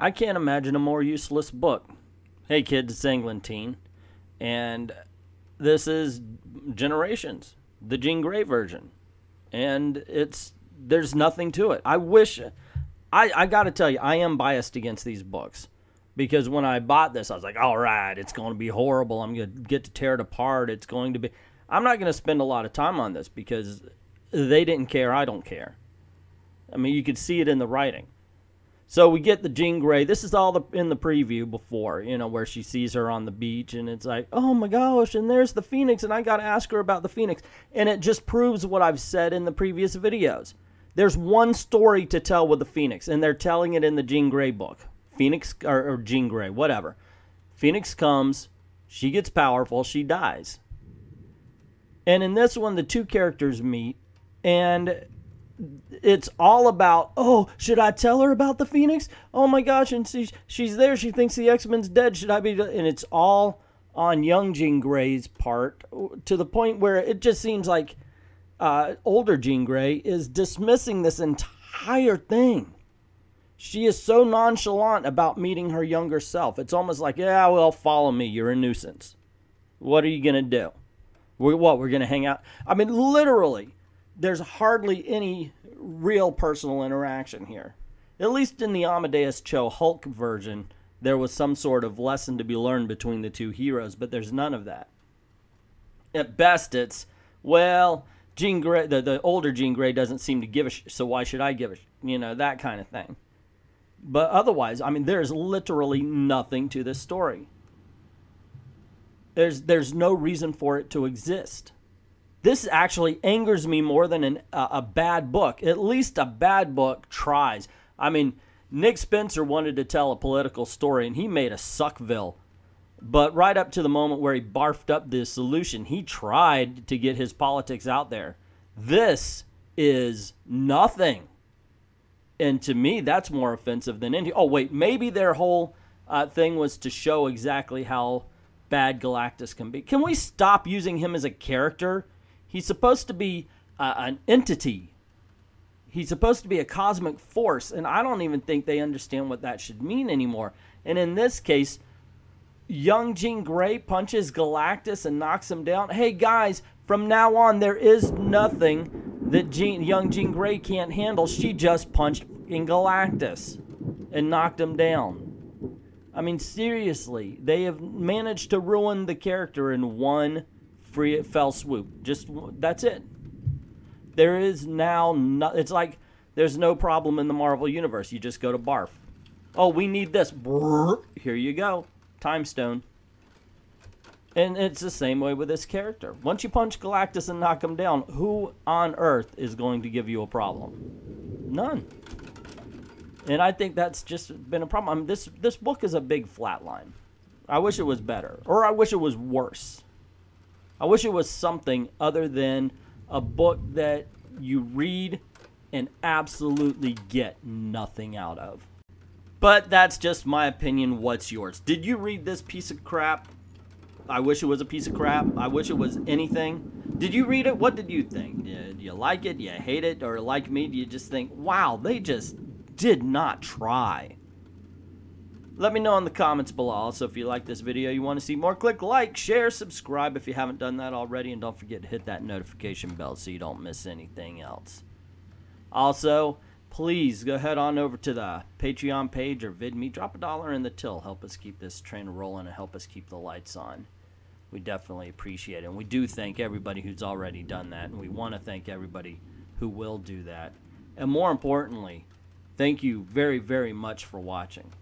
I can't imagine a more useless book. Hey kids, it's Englentine, and this is Generations, the Jean Grey version, and it's there's nothing to it. I wish, I I got to tell you, I am biased against these books because when I bought this, I was like, all right, it's going to be horrible. I'm to get to tear it apart. It's going to be. I'm not to spend a lot of time on this because they didn't care. I don't care. I mean, you could see it in the writing. So we get the Jean Grey. This is all the, in the preview before, you know, where she sees her on the beach, and it's like, oh my gosh, and there's the Phoenix, and I got to ask her about the Phoenix. And it just proves what I've said in the previous videos. There's one story to tell with the Phoenix, and they're telling it in the Jean Grey book. Phoenix, or, or Jean Grey, whatever. Phoenix comes, she gets powerful, she dies. And in this one, the two characters meet, and it's all about oh should i tell her about the phoenix? Oh my gosh and she's she's there she thinks the x-men's dead should i be and it's all on young jean grey's part to the point where it just seems like uh, older jean grey is dismissing this entire thing. She is so nonchalant about meeting her younger self. It's almost like yeah well follow me you're a nuisance. What are you going to do? We what we're going to hang out? I mean literally there's hardly any real personal interaction here. At least in the Amadeus Cho Hulk version, there was some sort of lesson to be learned between the two heroes, but there's none of that. At best, it's, well, Jean Grey, the, the older Jean Grey doesn't seem to give a sh- so why should I give a sh-? You know, that kind of thing. But otherwise, I mean, there's literally nothing to this story. There's, there's no reason for it to exist. This actually angers me more than an, uh, a bad book. At least a bad book tries. I mean, Nick Spencer wanted to tell a political story and he made a Suckville. But right up to the moment where he barfed up the solution, he tried to get his politics out there. This is nothing. And to me, that's more offensive than any. Oh, wait, maybe their whole uh, thing was to show exactly how bad Galactus can be. Can we stop using him as a character? He's supposed to be uh, an entity. He's supposed to be a cosmic force, and I don't even think they understand what that should mean anymore. And in this case, young Jean Grey punches Galactus and knocks him down. Hey guys, from now on, there is nothing that Jean, young Jean Grey can't handle. She just punched in Galactus and knocked him down. I mean, seriously, they have managed to ruin the character in one free it fell swoop. Just that's it. There is now no, it's like there's no problem in the Marvel universe. You just go to barf. Oh, we need this. Here you go. Time stone. And it's the same way with this character. Once you punch Galactus and knock him down, who on earth is going to give you a problem? None. And I think that's just been a problem. I mean, this this book is a big flat line. I wish it was better, or I wish it was worse. I wish it was something other than a book that you read and absolutely get nothing out of. But that's just my opinion. What's yours? Did you read this piece of crap? I wish it was a piece of crap. I wish it was anything. Did you read it? What did you think? Did you like it? Do you hate it? Or like me, do you just think, wow, they just did not try? Let me know in the comments below. Also, if you like this video, you want to see more, click like, share, subscribe if you haven't done that already, and don't forget to hit that notification bell so you don't miss anything else. Also, please go ahead on over to the Patreon page or VidMe. Drop a dollar in the till. Help us keep this train rolling and help us keep the lights on. We definitely appreciate it. And we do thank everybody who's already done that. And we want to thank everybody who will do that. And more importantly, thank you very, very much for watching.